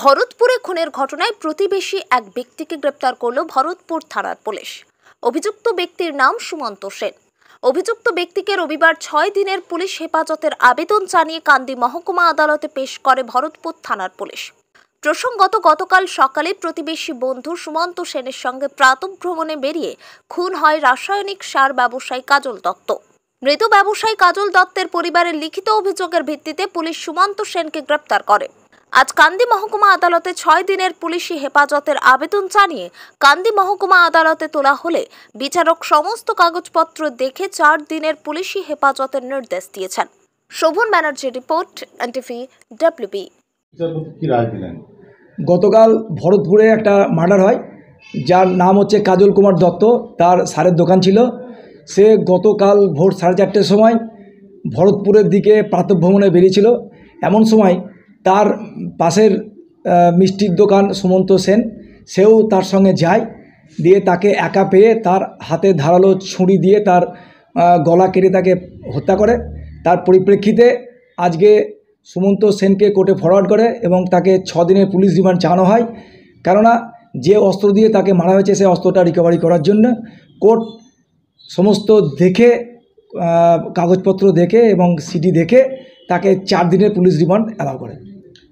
ভরতপুরে খুনের ঘটনায় প্রতিবেশী এক ব্যক্তিকে গ্রেপ্তার করল ভরতপুর থানার পুলিশ। অভিযুক্ত ব্যক্তির নাম সুমন্ত সেন। অভিযুক্ত ব্যক্তিকে রবিবার ছয় দিনের পুলিশ হেফাজতের আবেদন জানিয়ে কান্দি মহকুমা আদালতে পেশ করে ভরতপুর থানার পুলিশ। প্রসঙ্গত, গতকাল সকালে প্রতিবেশী বন্ধু সুমন্ত সেনের সঙ্গে প্রাতভ্রমণে বেরিয়ে খুন হয় রাসায়নিক সার ব্যবসায়ী কাজল দত্ত। মৃত ব্যবসায়ী কাজল দত্তের পরিবারের লিখিত অভিযোগের ভিত্তিতে পুলিশ সুমন্ত সেনকে গ্রেপ্তার করে। আজ কান্দি মহকুমা আদালতে ছয় দিনের পুলিশি হেফাজতের আবেদন জানিয়ে কান্দি মহকুমা আদালতে তোলা হলে বিচারক সমস্ত কাগজপত্র দেখে চার দিনের পুলিশি হেফাজতের নির্দেশ দিয়েছেন। Shovan Banerjee report NTV WB গতকাল ভরতপুরে একটা মার্ডার হয় যার নাম হচ্ছে কাজল কুমার দত্ত তার সারের দোকান ছিল। সে গতকাল ভোর সাড়ে চারটের সময় ভরতপুরের দিকে প্রাতভ্রমণে বেরিয়েছিল। এমন সময় তার পাশের মিষ্টির দোকান সুমন্ত সেন, সেও তার সঙ্গে যায়, দিয়ে তাকে একা পেয়ে তার হাতে ধারালো ছুরি দিয়ে তার গলা কেটে তাকে হত্যা করে। তার পরিপ্রেক্ষিতে আজকে সুমন্ত সেনকে কোর্টে ফরওয়ার্ড করে এবং তাকে দিনের পুলিশ রিমান্ড চালানো হয়। কেননা যে অস্ত্র দিয়ে তাকে মারা হয়েছে সেই অস্ত্রটা রিকভারি করার জন্য কোর্ট সমস্ত দেখে কাগজপত্র দেখে এবং সিডি দেখে তাকে চার দিনের পুলিশ রিমান্ড অ্যালাউ করে।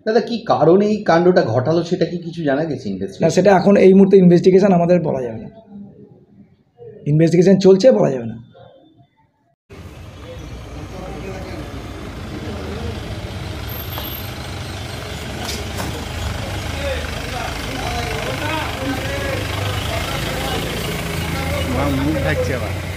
দাদা কি কারণে এই কাণ্ডটা ঘটালো সেটা কি কিছু জানা গেছে না ইনভেস্টিগেশন সেটা এখন এই মুহূর্তে ইনভেস্টিগেশন আমাদের বলা যাবে না। ইনভেস্টিগেশন চলছে বলা যাবে না। মুখ ঢাকছে আবার।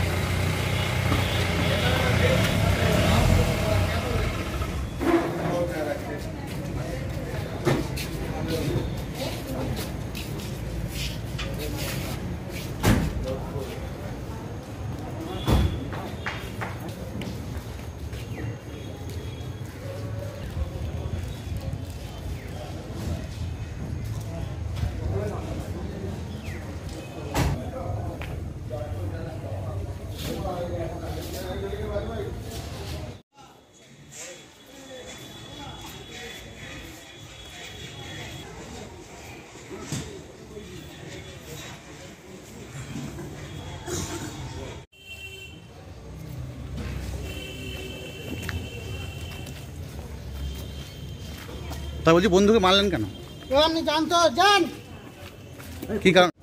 তা বলছি বন্ধুকে মারলেন কেন আপনি জানতো যান কি কারণ